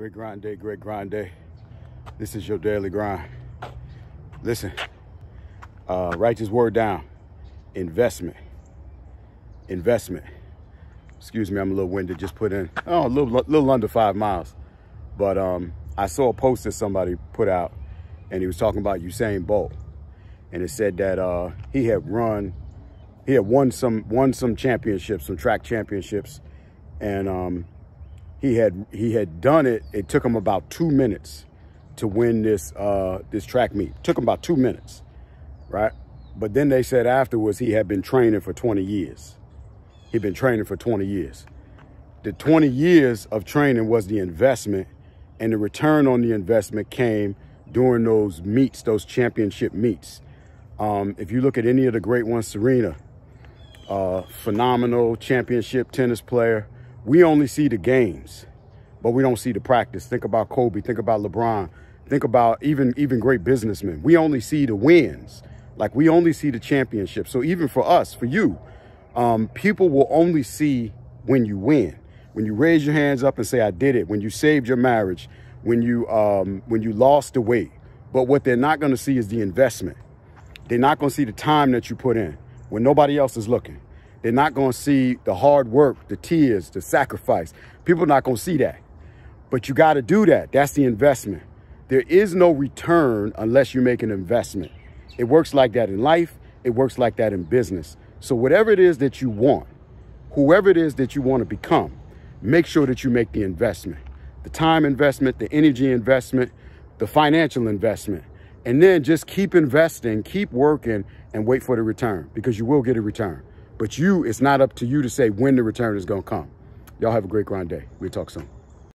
Great grind day, great grind day. This is your daily grind. Listen, uh, write this word down. Investment. Investment. Excuse me, I'm a little winded. Just put in, oh, a little, little under five miles. But um, I saw a post that somebody put out, and he was talking about Usain Bolt. And it said that uh, he had run, he had won some, won some championships, some track championships. And um, he had he had done it. It took him about two minutes to win this uh, this track meet. Took him about two minutes, right? But then they said afterwards he had been training for 20 years. He'd been training for 20 years. The 20 years of training was the investment, and the return on the investment came during those meets, those championship meets. Um, if you look at any of the great ones, Serena, uh, phenomenal championship tennis player, we only see the games, but we don't see the practice. Think about Kobe, think about LeBron, think about even, even great businessmen. We only see the wins. Like we only see the championship. So even for us, for you, um, people will only see when you win. When you raise your hands up and say, I did it. When you saved your marriage, when you, um, when you lost the weight. But what they're not going to see is the investment. They're not going to see the time that you put in when nobody else is looking. They're not going to see the hard work, the tears, the sacrifice. People are not going to see that. But you got to do that. That's the investment. There is no return unless you make an investment. It works like that in life. It works like that in business. So whatever it is that you want, whoever it is that you want to become, make sure that you make the investment. The time investment, the energy investment, the financial investment. And then just keep investing, keep working, and wait for the return because you will get a return. But you, it's not up to you to say when the return is going to come. Y'all have a great grind day. We'll talk soon.